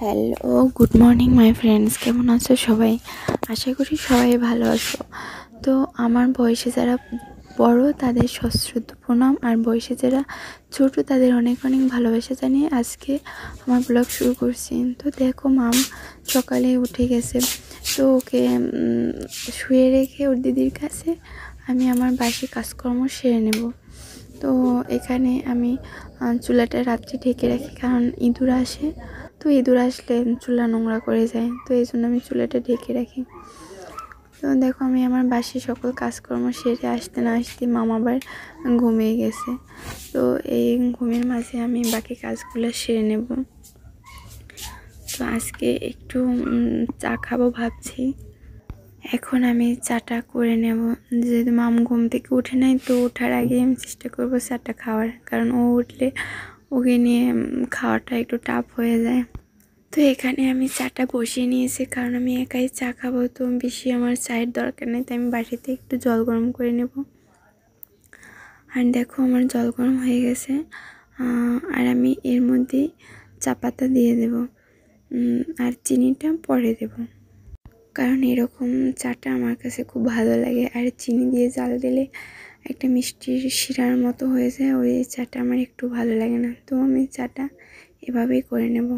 Hello good morning my friends কেমন আছো সবাই? আশা করি সবাই ভালো আছো। তো আমার বয়সে যারা বড়, তাদের সশ্রদ্ধ প্রণাম। আর বয়সে যারা ছোট, তাদের অনেক অনেক ভালোবাসা জানিয়ে আজকে আমার ব্লগ শুরু করছি। তো দেখো, মাম সকালে উঠে গেছে। তো ওকে শুয়ে রেখে ওর দিদির কাছে আমি আমার বাসি কাজকর্ম সেরে নেব। তো এখানে আমি চুলাটা রাত্রে ঢেকে রাখি, কারণ ইঁদুর আসে। তো ইঁদুর আসলে চুলা নোংরা করে যায়, তো এই জন্য আমি চুলাটা ঢেকে রাখি। তো দেখো আমি আমার বাসি সকল কাজকর্ম সেরে আসতে না আসতে মামা আবার ঘুমিয়ে গেছে। তো এই ঘুমের মাঝে আমি বাকি কাজগুলো সেরে নেব। তো আজকে একটু চা খাব ভাবছি। এখন আমি চাটা করে নেব। যেহেতু মাম ঘুম থেকে উঠে নাই, তো ওঠার আগে আমি চেষ্টা করব চাটা খাওয়ার। কারণ ও উঠলে ওকে নিয়ে খাওয়াটা একটু টাফ হয়ে যায়। তো এখানে আমি চাটা বসিয়ে নিয়েছি, কারণ আমি একাই চা খাব, তো বেশি আমার চায়ের দরকার নেই, তাই আমি বাড়িতে একটু জল গরম করে নেব। আর দেখো আমার জল গরম হয়ে গেছে আর আমি এর মধ্যে চা পাতা দিয়ে দেব আর চিনিটা পরে দেব। কারণ এরকম চাটা আমার কাছে খুব ভালো লাগে, আর চিনি দিয়ে জাল দিলে একটা মিষ্টির শিরার মতো হয়ে যায় ওই চাটা আমার একটু ভালো লাগে না। তো আমি চাটা এভাবেই করে নেব।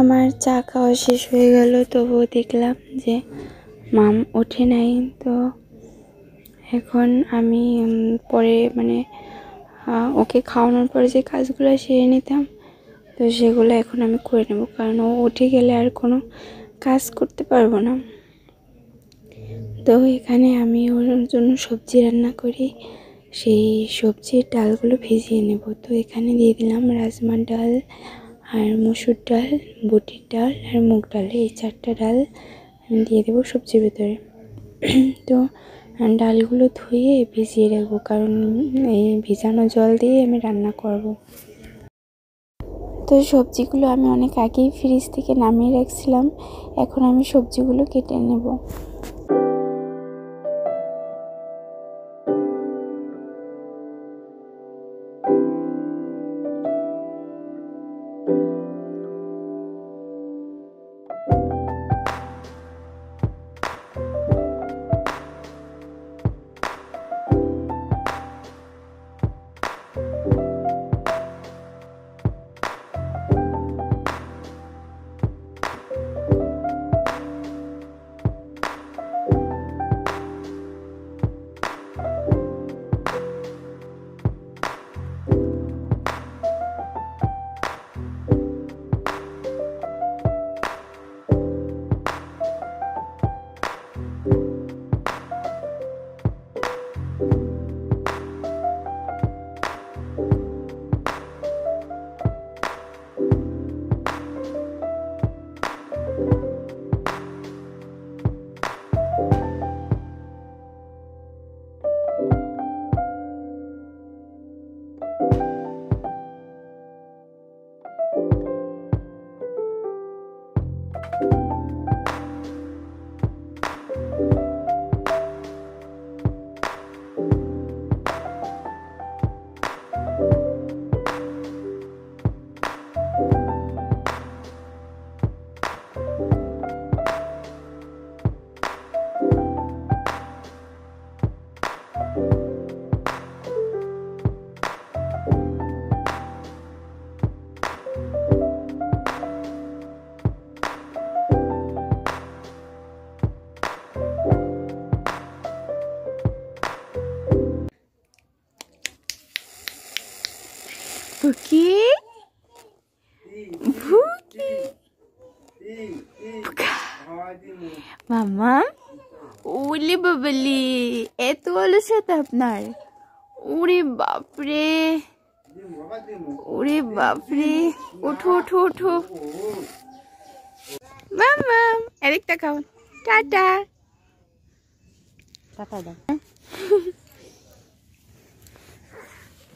আমার চা খাওয়া শেষ হয়ে গেল, তবুও দেখলাম যে মাম ওঠে নাই। তো এখন আমি পরে মানে ওকে খাওয়ানোর পরে যে কাজগুলো সেরে নিতাম, তো সেগুলো এখন আমি করে নেব, কারণ ও উঠে গেলে আর কোনো কাজ করতে পারব না। তো এখানে আমি ওর জন্য সবজি রান্না করি, সেই সবজির ডালগুলো ভিজিয়ে নেব। তো এখানে দিয়ে দিলাম রাজমা ডাল আর মসুর ডাল, বুটির ডাল আর মুগ ডাল, এই চারটা ডাল আমি দিয়ে দেবো সবজির ভেতরে। তো ডালগুলো ধুয়ে ভিজিয়ে রাখব, কারণ এই ভিজানো জল দিয়ে আমি রান্না করব। তো সবজিগুলো আমি অনেক আগেই ফ্রিজ থেকে নামিয়ে রাখছিলাম, এখন আমি সবজিগুলো কেটে নেব। Puki? মামা উলি বাবলি এত অলসতা আপনার উরে বাপরে উরে বাপরে উঠো উঠো উঠো মামা এদিকটা খাও টাটা পাতা দাও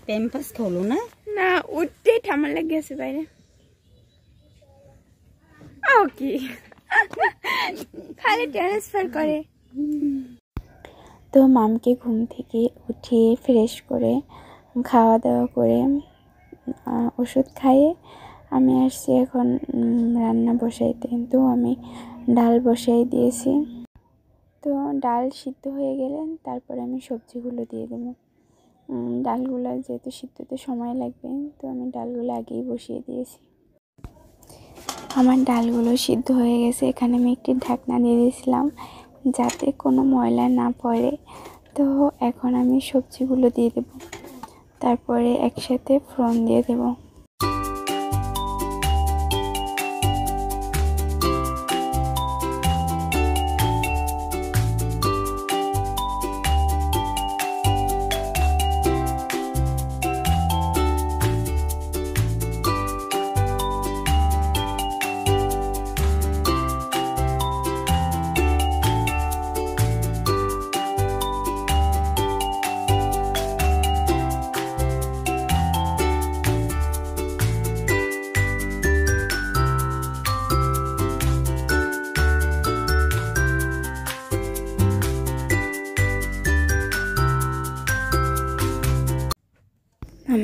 প্যাম্পাস খোলো না না উঠতেই ঠান্ডা লেগে গেছে বাইরে ও কি? খালি ট্রান্সফার করে। তো মামকে ঘুম থেকে উঠিয়ে ফ্রেশ করে খাওয়া দাওয়া করে ওষুধ খাইয়ে আমি আসছি এখন রান্না বসাইতে। তো আমি ডাল বসাই দিয়েছি। তো ডাল সিদ্ধ হয়ে গেলে তারপরে আমি সবজিগুলো দিয়ে দেবো। ডালগুলো যেহেতু সিদ্ধতে সময় লাগবে, তো আমি ডালগুলো আগেই বসিয়ে দিয়েছি। আমার ডালগুলো সিদ্ধ হয়ে গেছে, এখানে আমি একটি ঢাকনা দিয়ে দিয়েছিলাম যাতে কোনো ময়লা না পড়ে। তো এখন আমি সবজিগুলো দিয়ে দেব, তারপরে একসাথে ফ্রন দিয়ে দেবো।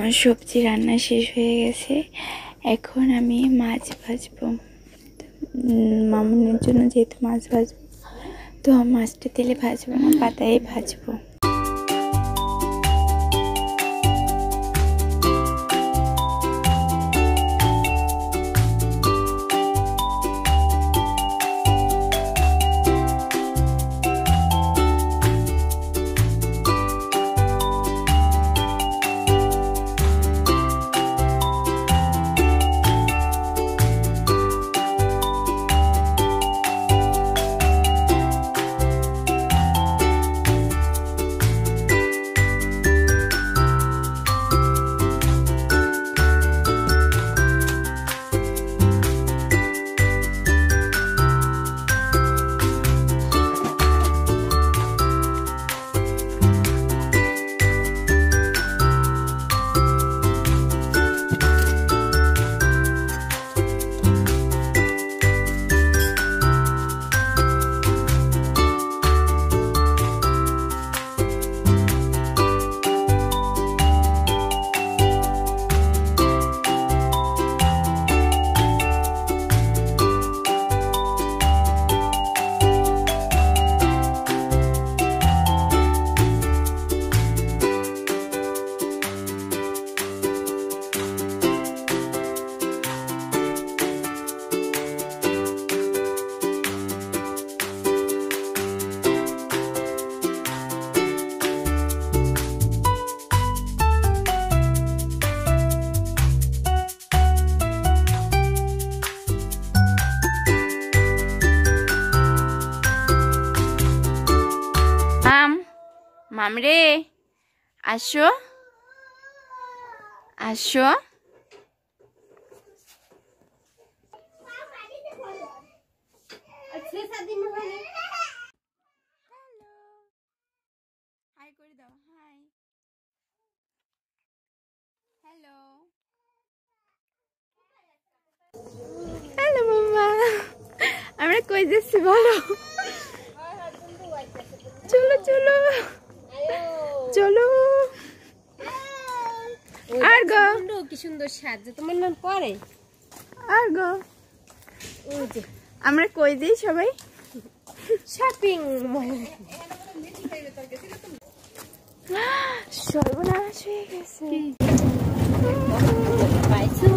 আমার সবজি রান্না শেষ হয়ে গেছে। এখন আমি মাছ ভাজবো। মামনের জন্য যেহেতু মাছ ভাজবো, তো মাছটা তেলে ভাজবো না, পাতায় ভাজবো। মাম রে আসো। আসো। হাই করে দাও। হাই হ্যালো হ্যালো মাম্মা। আমরা কই যাচ্ছি বলো? চলো চলো। চলো আর গো কি সুন্দর সাজ তোমার নাম পরে আর গো আমরা কই দিই সবাই শপিং সর্বনাশ হয়ে গেছে পাইছো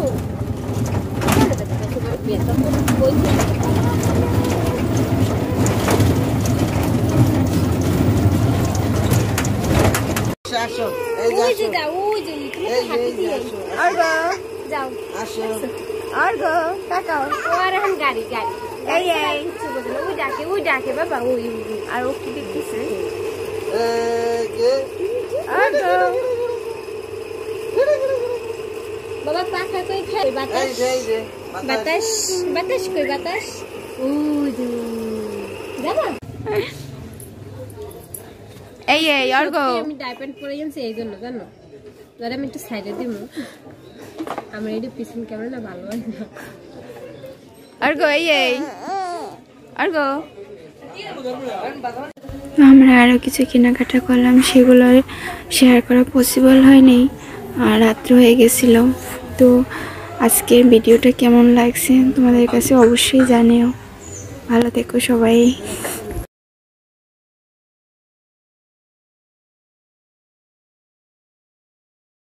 আসো এই যে ওই আসো যে যাও ওই যে তুমি তো এই যে, হাঁটি এই যে দিয়ে আসো আর গো যাও আসো আর গো তাকাও ও আর এখন গাড়ি গাড়ি এই এই কিচ্ছু বোঝে না ওই ডাকে ওই ডাকে বাবা ওই ওই, ওই। আর ও কি দেখতেছে এই যে আর গো বাবা পাখা কই খাই এই বাতাস যে এই যে বাতাস বাতাস কই বাতাস ওই যে যাবা এই এই অর্ঘ। আমি ডাইপেন পরে গেছি এই জন্য জানো? ধরে আমি একটু সাইডে দিব আমার এটা পিছন ক্যামেরা না ভালো হয় না। অর্ঘ এই এই। অর্ঘ। আমরা আরও কিছু কেনাকাটা করলাম সেগুলো শেয়ার করা পসিবল হয়নি আর রাত্র হয়ে গেছিল। তো আজকের ভিডিওটা কেমন লাগছে তোমাদের কাছে অবশ্যই জানিও। ভালো থেকো সবাই।